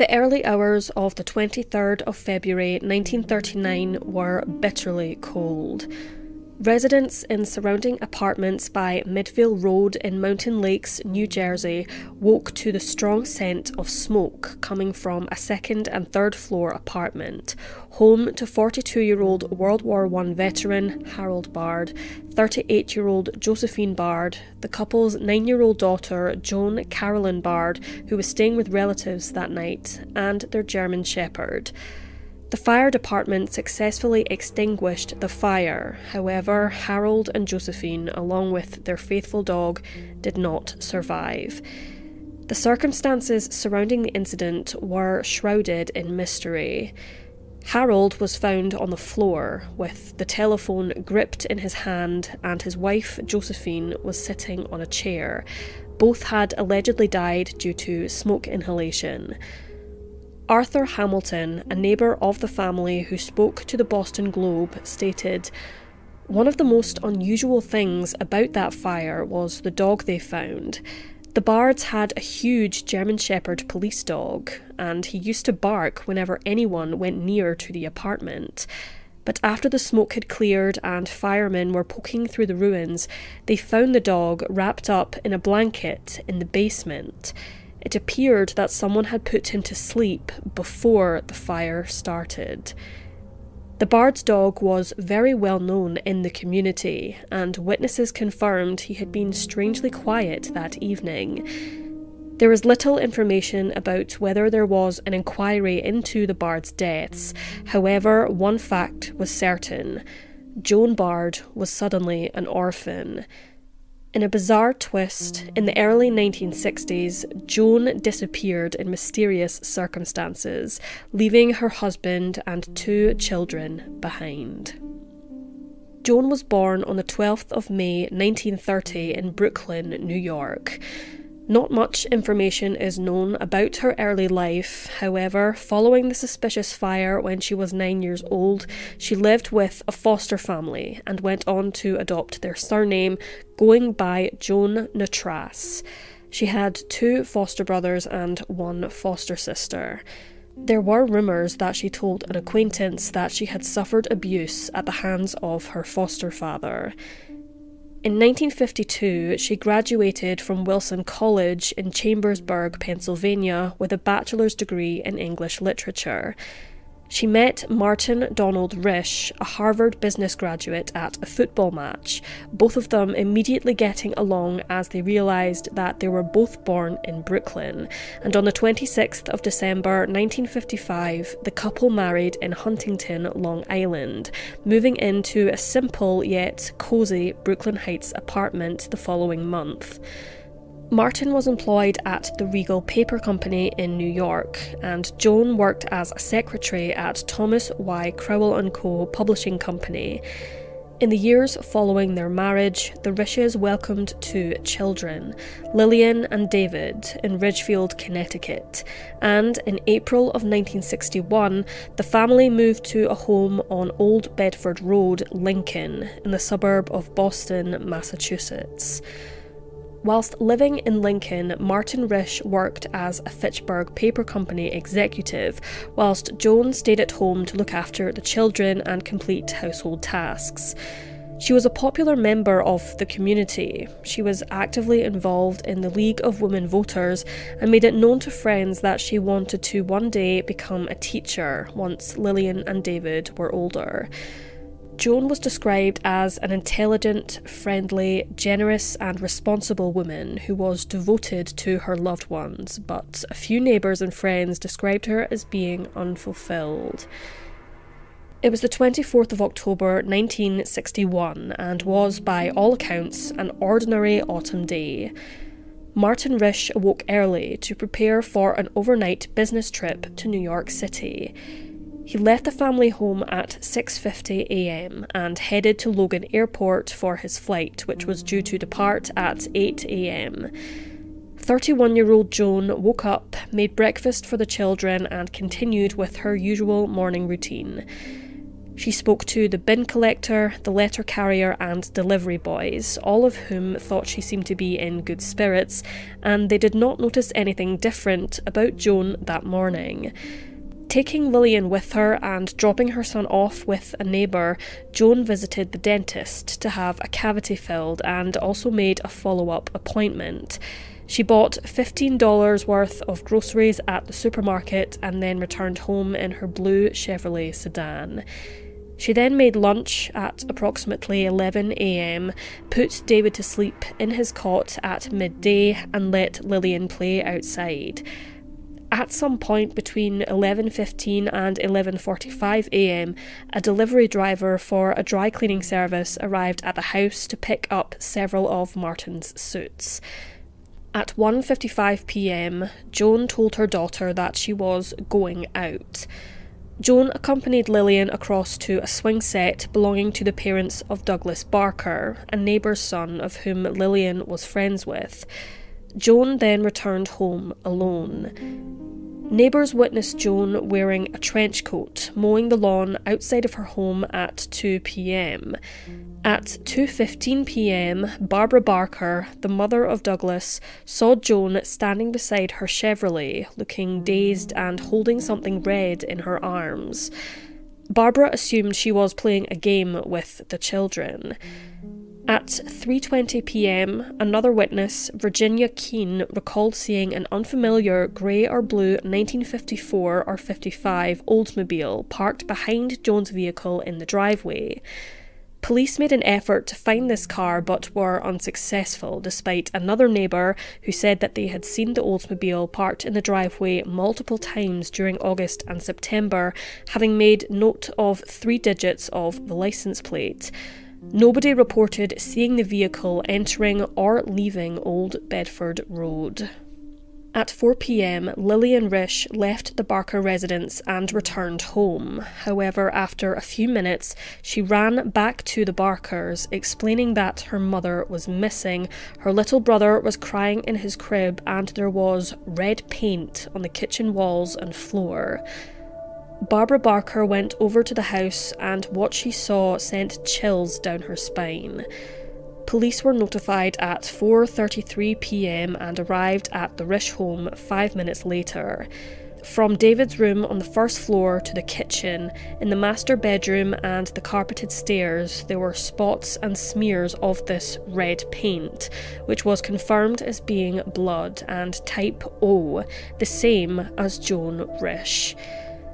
The early hours of the 23rd of February 1939 were bitterly cold. Residents in surrounding apartments by Midvale Road in Mountain Lakes, New Jersey, woke to the strong scent of smoke coming from a second and third floor apartment, home to 42 year old World War I veteran Harold Bard, 38 year old Josephine Bard, the couple's 9 year old daughter Joan Carolyn Bard, who was staying with relatives that night, and their German Shepherd. The fire department successfully extinguished the fire. However, Harold and Josephine, along with their faithful dog, did not survive. The circumstances surrounding the incident were shrouded in mystery. Harold was found on the floor with the telephone gripped in his hand, and his wife, Josephine, was sitting on a chair. Both had allegedly died due to smoke inhalation. Arthur Hamilton, a neighbour of the family who spoke to the Boston Globe, stated, One of the most unusual things about that fire was the dog they found. The Bards had a huge German Shepherd police dog, and he used to bark whenever anyone went near to the apartment. But after the smoke had cleared and firemen were poking through the ruins, they found the dog wrapped up in a blanket in the basement. It appeared that someone had put him to sleep before the fire started. The Bard's dog was very well known in the community, and witnesses confirmed he had been strangely quiet that evening. There is little information about whether there was an inquiry into the Bard's deaths. However, one fact was certain Joan Bard was suddenly an orphan. In a bizarre twist, in the early 1960s, Joan disappeared in mysterious circumstances, leaving her husband and two children behind. Joan was born on the 12th of May 1930 in Brooklyn, New York. Not much information is known about her early life. However, following the suspicious fire when she was nine years old, she lived with a foster family and went on to adopt their surname, going by Joan Nattrass. She had two foster brothers and one foster sister. There were rumours that she told an acquaintance that she had suffered abuse at the hands of her foster father. In 1952, she graduated from Wilson College in Chambersburg, Pennsylvania, with a bachelor's degree in English literature. She met Martin Donald Risch, a Harvard business graduate, at a football match, both of them immediately getting along as they realised that they were both born in Brooklyn. And on the 26th of December 1955, the couple married in Huntington, Long Island, moving into a simple yet cosy Brooklyn Heights apartment the following month. Martin was employed at the Regal Paper Company in New York, and Joan worked as a secretary at Thomas Y. Crowell & Co. Publishing Company. In the years following their marriage, the Risches welcomed two children, Lillian and David, in Ridgefield, Connecticut, and in April of 1961, the family moved to a home on Old Bedford Road, Lincoln, in the suburb of Boston, Massachusetts. Whilst living in Lincoln, Martin Risch worked as a Fitchburg Paper Company executive, whilst Joan stayed at home to look after the children and complete household tasks. She was a popular member of the community. She was actively involved in the League of Women Voters and made it known to friends that she wanted to one day become a teacher once Lillian and David were older. Joan was described as an intelligent, friendly, generous, and responsible woman who was devoted to her loved ones, but a few neighbours and friends described her as being unfulfilled. It was the 24th of October 1961 and was, by all accounts, an ordinary autumn day. Martin Risch awoke early to prepare for an overnight business trip to New York City. He left the family home at 6:50 a.m. and headed to Logan Airport for his flight, which was due to depart at 8 a.m. 31 year old Joan woke up, made breakfast for the children, and continued with her usual morning routine. She spoke to the bin collector, the letter carrier, and delivery boys, all of whom thought she seemed to be in good spirits, and they did not notice anything different about Joan that morning. Taking Lillian with her and dropping her son off with a neighbour, Joan visited the dentist to have a cavity filled and also made a follow up appointment. She bought $15 worth of groceries at the supermarket and then returned home in her blue Chevrolet sedan. She then made lunch at approximately 11am, put David to sleep in his cot at midday, and let Lillian play outside. At some point between 11:15 and 11:45 a.m., a delivery driver for a dry cleaning service arrived at the house to pick up several of Martin's suits. At 1:55 p.m., Joan told her daughter that she was going out. Joan accompanied Lillian across to a swing set belonging to the parents of Douglas Barker, a neighbour's son of whom Lillian was friends with. Joan then returned home alone. Neighbours witnessed Joan wearing a trench coat, mowing the lawn outside of her home at 2 pm. At 2:15 p.m., Barbara Barker, the mother of Douglas, saw Joan standing beside her Chevrolet, looking dazed and holding something red in her arms. Barbara assumed she was playing a game with the children. At 3:20 p.m., another witness, Virginia Keene, recalled seeing an unfamiliar grey or blue 1954 or 55 Oldsmobile parked behind Joan's vehicle in the driveway. Police made an effort to find this car but were unsuccessful, despite another neighbour who said that they had seen the Oldsmobile parked in the driveway multiple times during August and September, having made note of three digits of the licence plate. Nobody reported seeing the vehicle entering or leaving Old Bedford Road. At 4 pm, Lillian Risch left the Barker residence and returned home. However, after a few minutes, she ran back to the Barkers, explaining that her mother was missing, her little brother was crying in his crib, and there was red paint on the kitchen walls and floor. Barbara Barker went over to the house, and what she saw sent chills down her spine. Police were notified at 4:33 p.m. and arrived at the Risch home 5 minutes later. From David's room on the first floor to the kitchen, in the master bedroom and the carpeted stairs, there were spots and smears of this red paint, which was confirmed as being blood and type O, the same as Joan Risch.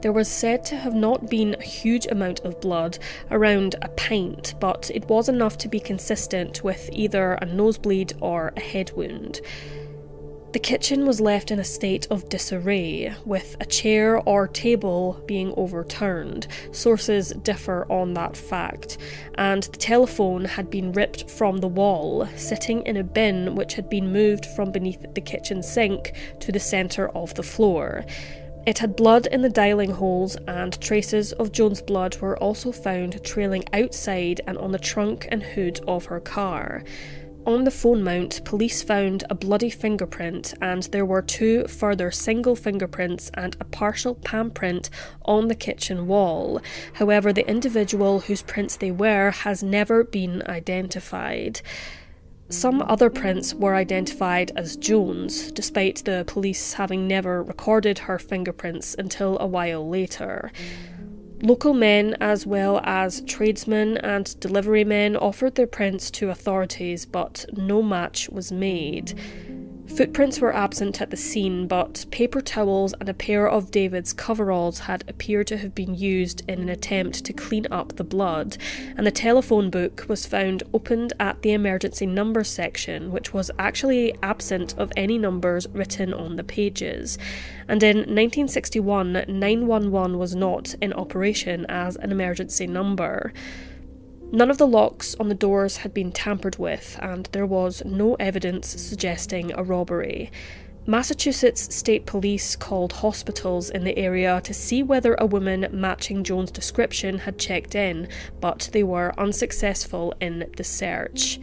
There was said to have not been a huge amount of blood, around a pint, but it was enough to be consistent with either a nosebleed or a head wound. The kitchen was left in a state of disarray, with a chair or table being overturned. Sources differ on that fact. And the telephone had been ripped from the wall, sitting in a bin which had been moved from beneath the kitchen sink to the centre of the floor. It had blood in the dialing holes, and traces of Joan's blood were also found trailing outside and on the trunk and hood of her car. On the phone mount, police found a bloody fingerprint, and there were two further single fingerprints and a partial palm print on the kitchen wall. However, the individual whose prints they were has never been identified. Some other prints were identified as Joan's, despite the police having never recorded her fingerprints until a while later. Local men, as well as tradesmen and delivery men, offered their prints to authorities, but no match was made. Footprints were absent at the scene, but paper towels and a pair of David's coveralls had appeared to have been used in an attempt to clean up the blood, and the telephone book was found opened at the emergency number section, which was actually absent of any numbers written on the pages. And in 1961, 911 was not in operation as an emergency number. None of the locks on the doors had been tampered with, and there was no evidence suggesting a robbery. Massachusetts State Police called hospitals in the area to see whether a woman matching Joan's description had checked in, but they were unsuccessful in the search.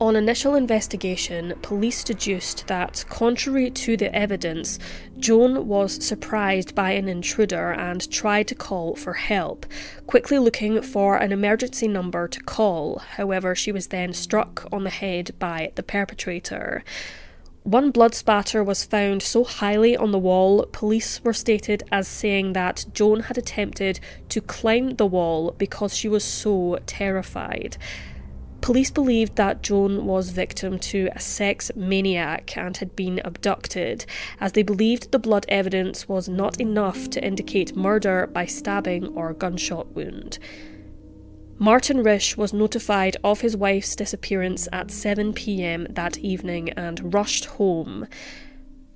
On initial investigation, police deduced that, contrary to the evidence, Joan was surprised by an intruder and tried to call for help, quickly looking for an emergency number to call. However, she was then struck on the head by the perpetrator. One blood spatter was found so highly on the wall, police were stated as saying that Joan had attempted to climb the wall because she was so terrified. Police believed that Joan was victim to a sex maniac and had been abducted, as they believed the blood evidence was not enough to indicate murder by stabbing or gunshot wound. Martin Risch was notified of his wife's disappearance at 7 pm that evening and rushed home.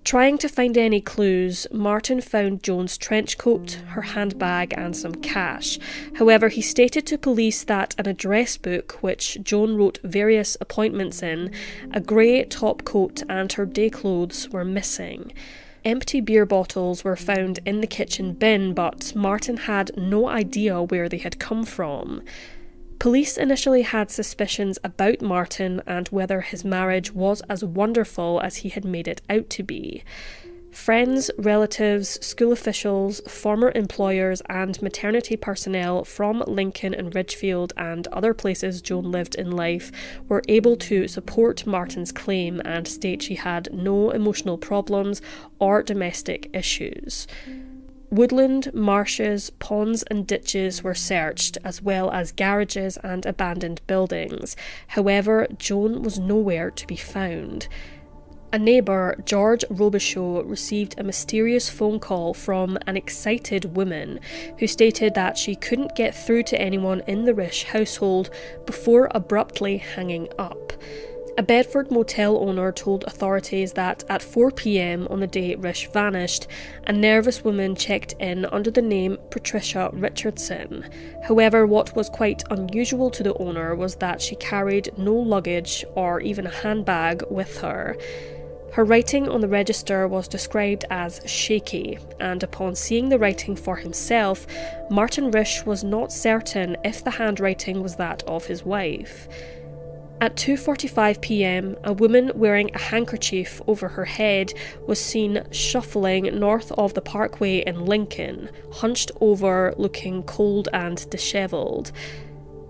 Trying to find any clues, Martin found Joan's trench coat, her handbag, and some cash. However, he stated to police that an address book, which Joan wrote various appointments in, a grey top coat, and her day clothes were missing. Empty beer bottles were found in the kitchen bin, but Martin had no idea where they had come from. Police initially had suspicions about Martin and whether his marriage was as wonderful as he had made it out to be. Friends, relatives, school officials, former employers, and maternity personnel from Lincoln and Ridgefield and other places Joan lived in life were able to support Martin's claim and state she had no emotional problems or domestic issues. Woodland, marshes, ponds, and ditches were searched, as well as garages and abandoned buildings. However, Joan was nowhere to be found. A neighbour, George Robichaud, received a mysterious phone call from an excited woman who stated that she couldn't get through to anyone in the Risch household before abruptly hanging up. A Bedford motel owner told authorities that at 4 pm on the day Risch vanished, a nervous woman checked in under the name Patricia Richardson. However, what was quite unusual to the owner was that she carried no luggage or even a handbag with her. Her writing on the register was described as shaky, and upon seeing the writing for himself, Martin Risch was not certain if the handwriting was that of his wife. At 2:45 p.m., a woman wearing a handkerchief over her head was seen shuffling north of the parkway in Lincoln, hunched over, looking cold and dishevelled.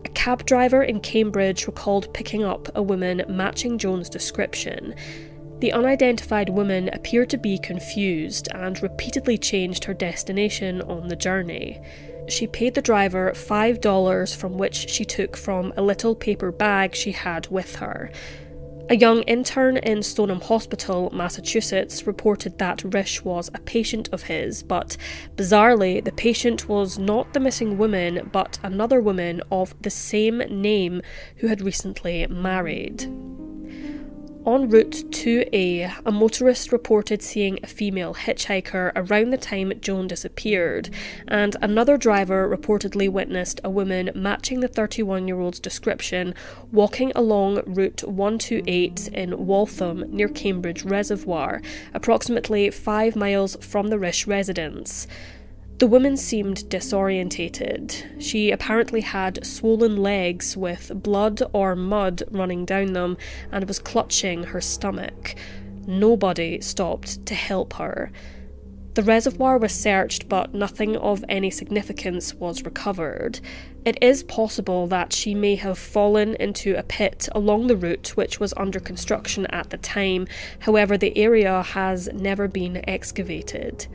A cab driver in Cambridge recalled picking up a woman matching Joan's description. The unidentified woman appeared to be confused and repeatedly changed her destination on the journey. She paid the driver $5 from which she took from a little paper bag she had with her. A young intern in Stoneham Hospital, Massachusetts, reported that Risch was a patient of his, but bizarrely, the patient was not the missing woman, but another woman of the same name who had recently married. En route 2A, a motorist reported seeing a female hitchhiker around the time Joan disappeared, and another driver reportedly witnessed a woman matching the 31 year old's description walking along Route 128 in Waltham near Cambridge Reservoir, approximately five miles from the Risch residence. The woman seemed disorientated. She apparently had swollen legs with blood or mud running down them and was clutching her stomach. Nobody stopped to help her. The reservoir was searched, but nothing of any significance was recovered. It is possible that she may have fallen into a pit along the route which was under construction at the time, however, the area has never been excavated.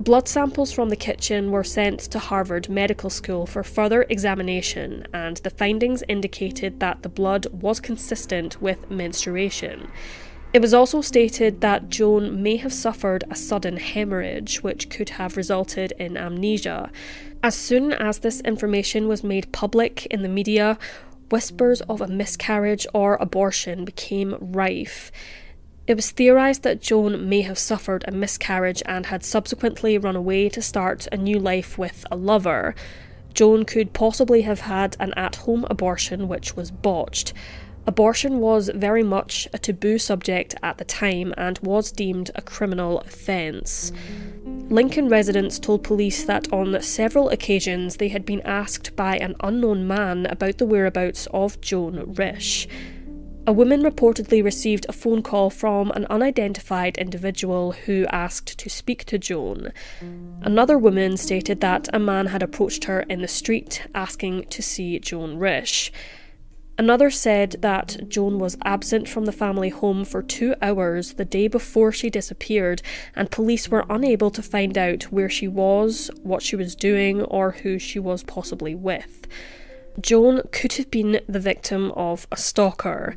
Blood samples from the kitchen were sent to Harvard Medical School for further examination, and the findings indicated that the blood was consistent with menstruation. It was also stated that Joan may have suffered a sudden hemorrhage, which could have resulted in amnesia. As soon as this information was made public in the media, whispers of a miscarriage or abortion became rife. It was theorised that Joan may have suffered a miscarriage and had subsequently run away to start a new life with a lover. Joan could possibly have had an at home abortion which was botched. Abortion was very much a taboo subject at the time and was deemed a criminal offence. Lincoln residents told police that on several occasions they had been asked by an unknown man about the whereabouts of Joan Risch. A woman reportedly received a phone call from an unidentified individual who asked to speak to Joan. Another woman stated that a man had approached her in the street asking to see Joan Risch. Another said that Joan was absent from the family home for two hours the day before she disappeared, and police were unable to find out where she was, what she was doing, or who she was possibly with. Joan could have been the victim of a stalker.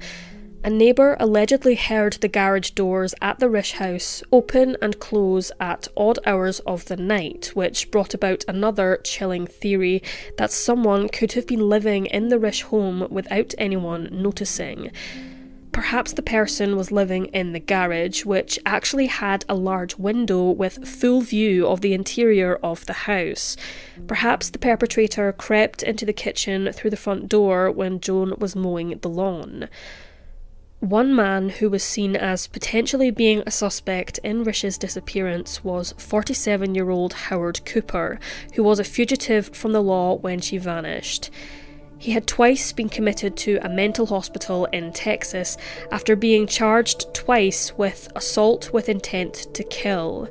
A neighbour allegedly heard the garage doors at the Risch house open and close at odd hours of the night, which brought about another chilling theory that someone could have been living in the Risch home without anyone noticing. Perhaps the person was living in the garage, which actually had a large window with full view of the interior of the house. Perhaps the perpetrator crept into the kitchen through the front door when Joan was mowing the lawn. One man who was seen as potentially being a suspect in Risch's disappearance was 47 year old Howard Cooper, who was a fugitive from the law when she vanished. He had twice been committed to a mental hospital in Texas after being charged twice with assault with intent to kill.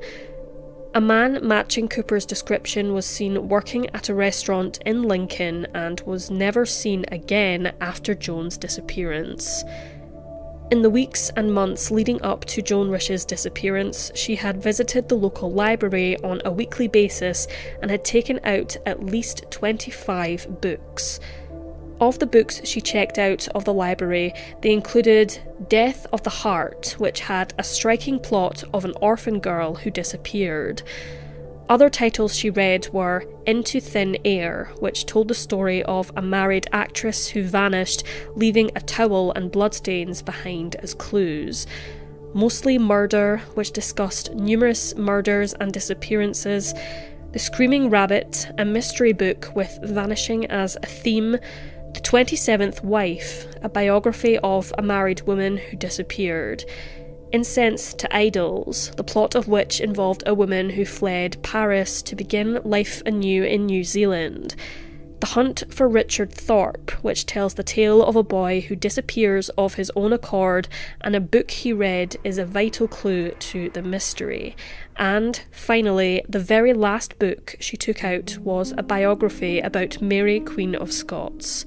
A man matching Cooper's description was seen working at a restaurant in Lincoln and was never seen again after Joan's disappearance. In the weeks and months leading up to Joan Risch's disappearance, she had visited the local library on a weekly basis and had taken out at least 25 books. Of the books she checked out of the library, they included Death of the Heart, which had a striking plot of an orphan girl who disappeared. Other titles she read were Into Thin Air, which told the story of a married actress who vanished, leaving a towel and bloodstains behind as clues. Mostly Murder, which discussed numerous murders and disappearances. The Screaming Rabbit, a mystery book with vanishing as a theme. The 27th Wife, a biography of a married woman who disappeared. Incense to Idols, the plot of which involved a woman who fled Paris to begin life anew in New Zealand. The Hunt for Richard Thorpe, which tells the tale of a boy who disappears of his own accord, and a book he read is a vital clue to the mystery. And finally, the very last book she took out was a biography about Mary, Queen of Scots.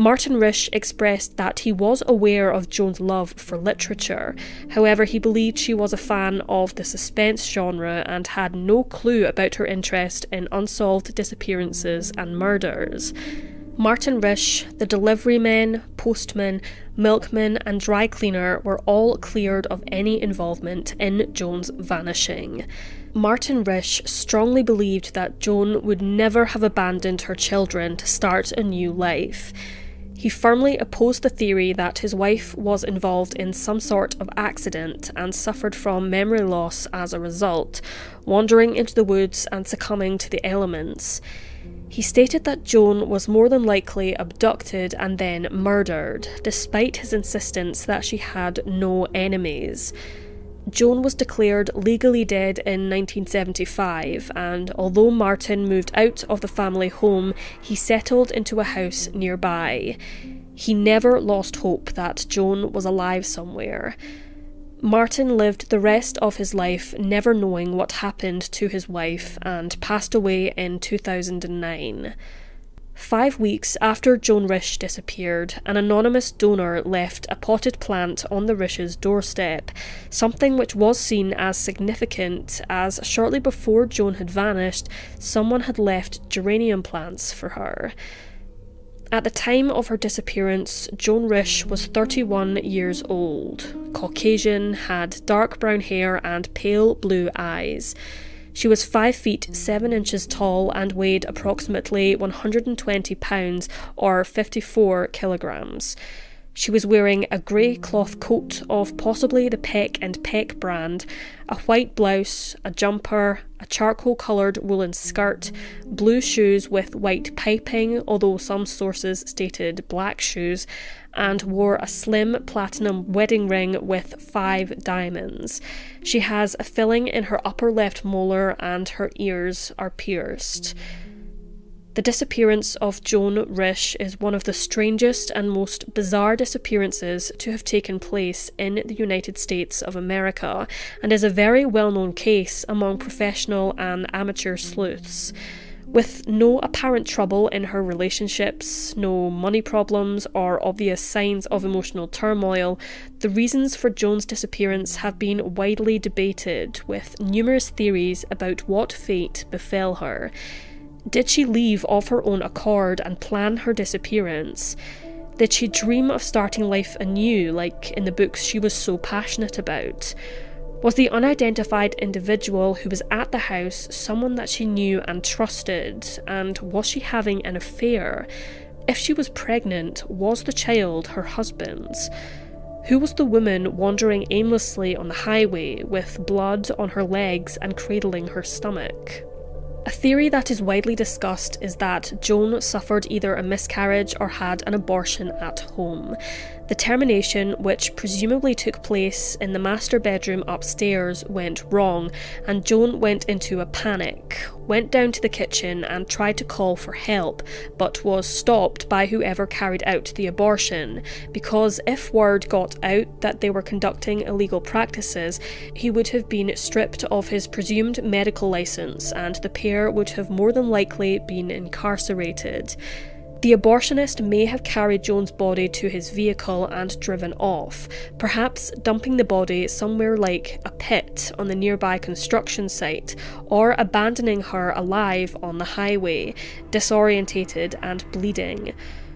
Martin Risch expressed that he was aware of Joan's love for literature. However, he believed she was a fan of the suspense genre and had no clue about her interest in unsolved disappearances and murders. Martin Risch, the delivery men, postman, milkman, and dry cleaner were all cleared of any involvement in Joan's vanishing. Martin Risch strongly believed that Joan would never have abandoned her children to start a new life. He firmly opposed the theory that his wife was involved in some sort of accident and suffered from memory loss as a result, wandering into the woods and succumbing to the elements. He stated that Joan was more than likely abducted and then murdered, despite his insistence that she had no enemies. Joan was declared legally dead in 1975, and although Martin moved out of the family home, he settled into a house nearby. He never lost hope that Joan was alive somewhere. Martin lived the rest of his life never knowing what happened to his wife and passed away in 2009. Five weeks after Joan Risch disappeared, an anonymous donor left a potted plant on the Risch's doorstep, something which was seen as significant as shortly before Joan had vanished, someone had left geranium plants for her. At the time of her disappearance, Joan Risch was 31 years old, Caucasian, had dark brown hair and pale blue eyes. She was 5 feet 7 inches tall and weighed approximately 120 pounds or 54 kilograms. She was wearing a grey cloth coat of possibly the Peck and Peck brand, a white blouse, a jumper, a charcoal coloured woolen skirt, blue shoes with white piping, although some sources stated black shoes, and wore a slim platinum wedding ring with five diamonds. She has a filling in her upper left molar and her ears are pierced. The disappearance of Joan Risch is one of the strangest and most bizarre disappearances to have taken place in the United States of America, and is a very well known case among professional and amateur sleuths. With no apparent trouble in her relationships, no money problems, or obvious signs of emotional turmoil, the reasons for Joan's disappearance have been widely debated, with numerous theories about what fate befell her. Did she leave of her own accord and plan her disappearance? Did she dream of starting life anew, like in the books she was so passionate about? Was the unidentified individual who was at the house someone that she knew and trusted? And was she having an affair? If she was pregnant, was the child her husband's? Who was the woman wandering aimlessly on the highway with blood on her legs and cradling her stomach? A theory that is widely discussed is that Joan suffered either a miscarriage or had an abortion at home. The termination, which presumably took place in the master bedroom upstairs, went wrong, and Joan went into a panic, went down to the kitchen and tried to call for help, but was stopped by whoever carried out the abortion, because if word got out that they were conducting illegal practices, he would have been stripped of his presumed medical license and the pair would have more than likely been incarcerated. The abortionist may have carried Joan's body to his vehicle and driven off, perhaps dumping the body somewhere like a pit on the nearby construction site, or abandoning her alive on the highway, disorientated and bleeding.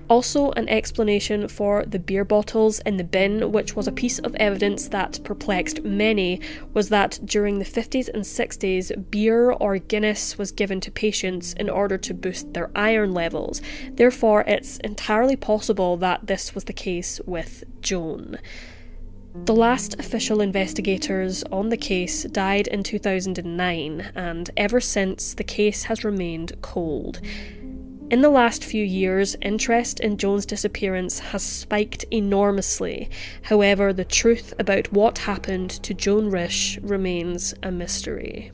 Also, an explanation for the beer bottles in the bin, which was a piece of evidence that perplexed many, was that during the 50s and 60s, beer or Guinness was given to patients in order to boost their iron levels. Therefore, it's entirely possible that this was the case with Joan. The last official investigators on the case died in 2009, and ever since, the case has remained cold. In the last few years, interest in Joan's disappearance has spiked enormously. However, the truth about what happened to Joan Risch remains a mystery.